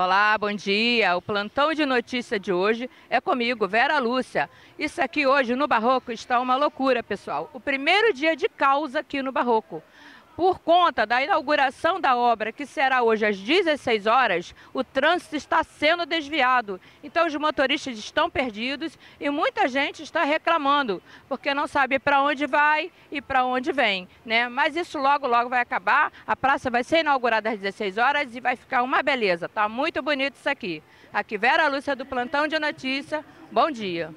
Olá, bom dia. O plantão de notícia de hoje é comigo, Vera Lúcia. Isso aqui hoje no Barroco está uma loucura, pessoal. O primeiro dia de causa aqui no Barroco. Por conta da inauguração da obra, que será hoje às 16 horas, o trânsito está sendo desviado. Então, os motoristas estão perdidos e muita gente está reclamando, porque não sabe para onde vai e para onde vem. Né? Mas isso logo, logo vai acabar. A praça vai ser inaugurada às 16 horas e vai ficar uma beleza. Tá muito bonito isso aqui. Aqui, Vera Lúcia do Plantão de Notícia. Bom dia.